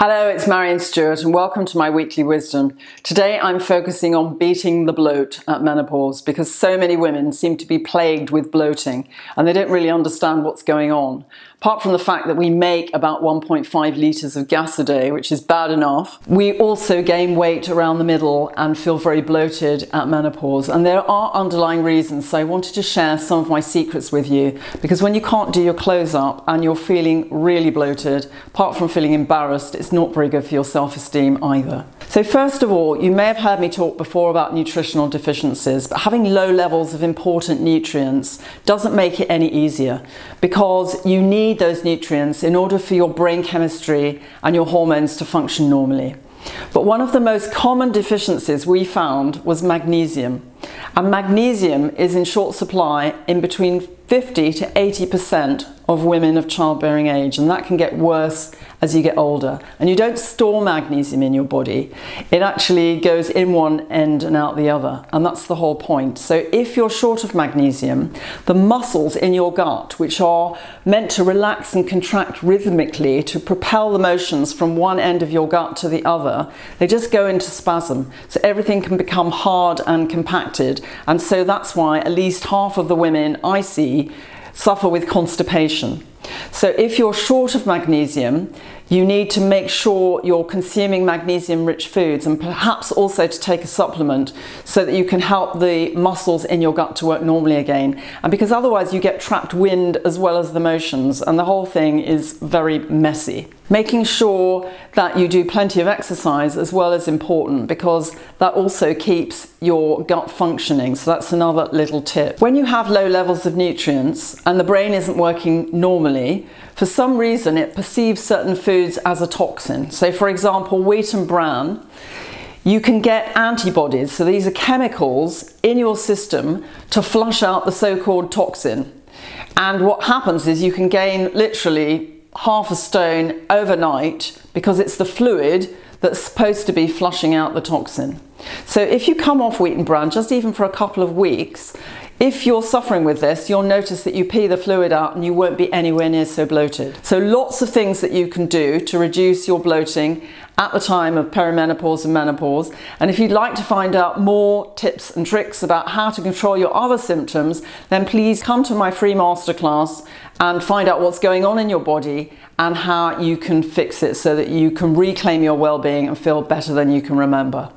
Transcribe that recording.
Hello, it's Maryon Stewart and welcome to my weekly wisdom. Today I'm focusing on beating the bloat at menopause because so many women seem to be plagued with bloating and they don't really understand what's going on. Apart from the fact that we make about 1.5 litres of gas a day, which is bad enough, we also gain weight around the middle and feel very bloated at menopause. And there are underlying reasons, so I wanted to share some of my secrets with you because when you can't do your clothes up and you're feeling really bloated, apart from feeling embarrassed, it's not very good for your self-esteem either. So first of all, you may have heard me talk before about nutritional deficiencies, but having low levels of important nutrients doesn't make it any easier because you need those nutrients in order for your brain chemistry and your hormones to function normally. But one of the most common deficiencies we found was magnesium. And magnesium is in short supply in between 50 to 80% of women of childbearing age, and that can get worse as you get older. And you don't store magnesium in your body, it actually goes in one end and out the other, and that's the whole point. So, if you're short of magnesium, the muscles in your gut, which are meant to relax and contract rhythmically to propel the motions from one end of your gut to the other, they just go into spasm. So, everything can become hard and compacted, and so that's why at least half of the women I see suffer with constipation. So if you're short of magnesium, you need to make sure you're consuming magnesium rich foods and perhaps also to take a supplement so that you can help the muscles in your gut to work normally again. And because otherwise you get trapped wind as well as the motions and the whole thing is very messy. Making sure that you do plenty of exercise as well is important because that also keeps your gut functioning. So that's another little tip. When you have low levels of nutrients and the brain isn't working normally, for some reason it perceives certain foods as a toxin. So for example, wheat and bran, you can get antibodies. So these are chemicals in your system to flush out the so-called toxin. And what happens is you can gain literally half a stone overnight because it's the fluid that's supposed to be flushing out the toxin. So if you come off wheat and bran, just even for a couple of weeks, if you're suffering with this, you'll notice that you pee the fluid out and you won't be anywhere near so bloated. So lots of things that you can do to reduce your bloating at the time of perimenopause and menopause. And if you'd like to find out more tips and tricks about how to control your other symptoms, then please come to my free masterclass and find out what's going on in your body and how you can fix it so that you can reclaim your well-being and feel better than you can remember.